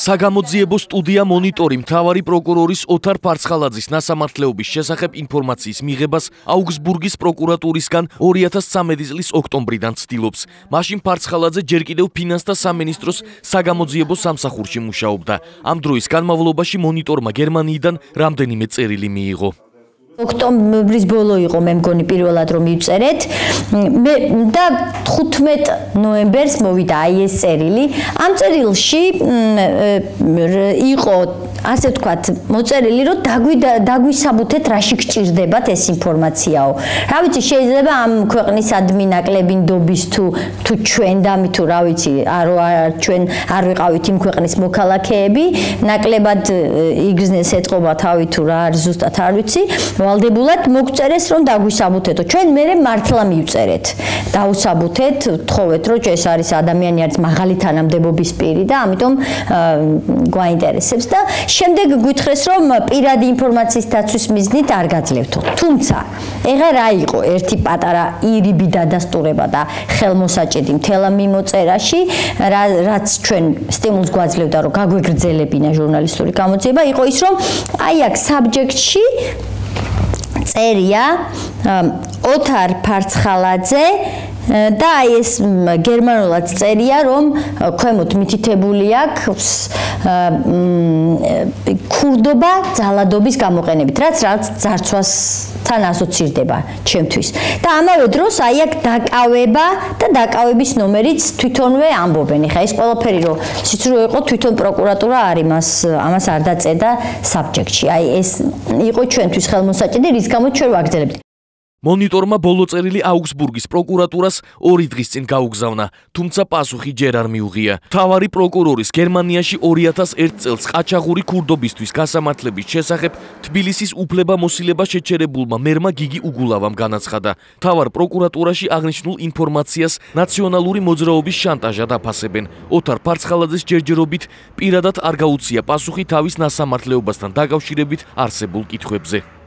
საგამოძიებო სტუდია მონიტორი მთავარი პროკურორის ოთარ ფარცხალაძის ნასამართლეობის შესახებ ინფორმაციის მიღებას აუგსბურგის პროკურატურისგან 2013 წლის ოქტომბრიდან ცდილობს. მაშინ ფარცხალაძე ჯერ კიდევ ფინანსთა სამინისტროს საგამოძიებო სამსახურში მუშაობდა. ამ დროის განმავლობაში მონიტორმა გერმანიიდან რამდენიმე წერილი მიიღო. ოქტომბრის ბოლო იყო მე მგონი პირველად რომ მივწერეთ მე და 15 ნოემბერს მოვიდა აი ეს წერილი ამ წერილში იყო ასე ვთქვათ, მოწერილი რომ დაგვისაბუთეთ რაში გჭირდებათ ეს ინფორმაციაო. რა ვიცი, შეიძლება ამ ქვეყნის ადმინაკლები ნდობის თუ თუ ჩვენ დამი თუ რა ვიცი, არო ჩვენ არ ვიყავით იმ ქვეყნის მოქალაქეები, ნაკლებად იგზნეს ეთყობა თავი თუ რა არის ზუსტად არ ვიცი. ვალდებულად მოგწერეს რომ დაგვისაბუთეთო. ჩვენ მე მართლა მივწერეთ. დაუსაბუთეთ, თხოვეთ რომ ეს არის ადამიანი არის მაღალი თანამდებობის პირი და ამიტომ გვაინტერესებს და შემდეგ გვითხრეს რომ პირადი ინფორმაციის დაცვის მიზნით არ გაძლევთო. თუმცა, ეხა რა იყო ერთი პატარა ირიბი დადასტურება და ხელმოსაჭედი მთელ მიმოწერაში, რაც ჩვენ სტიმულს გვაძლევდა რომ გაგვეგრძელებინა ჟურნალისტური გამოძიება, იყო ის რომ აი აქ საბჯექტში წერია ოთარ ფარცხალაძე და აი ეს გერმანულად წერია რომ ქვემოთ მითითებული აქვს ქურდობა ძალადობის გამოყენებით რაც რაც ძარცვასთან ასოცირდება ჩემთვის. და ამავე დროს აი აქ დაკავება და დაკავების ნომერიც თვითონვე ამბობენ. ეხა ეს ყველაფერი რომ სიცრუე იყო თვითონ პროკურატურა არის მას ამას არ დაწერდა საბჯექტში აი ეს იყო ჩვენთვის ხელმოსაჭრელი რის გამოც ჩვენ ვაგრძელებთ მონიტორმა ბოლო წერილი აუგსბურგის პროკურატურას ორი დღის წინ გაუგზავნა, თუმცა პასუხი ჯერ არ მიუღია. თავარი პროკურორის გერმანიაში 2001 წელს ყაჩაღური ქურდობისთვის გასამართლების შესახებ თბილისის უფლებამოსილება შეჩერებულმა მერმა გიგი უგულავამ განაცხადა. თავარ პროკურატურაში აღნიშნულ ინფორმაციას ნაციონალური მოძრაობის შანტაჟად აფასებენ. ოთარ ფარცხალაძის ჯერჯერობით პირადად არ გაუწია პასუხი თავის ნასამართლეობასთან დაკავშირებით არსებულ კითხვებზე.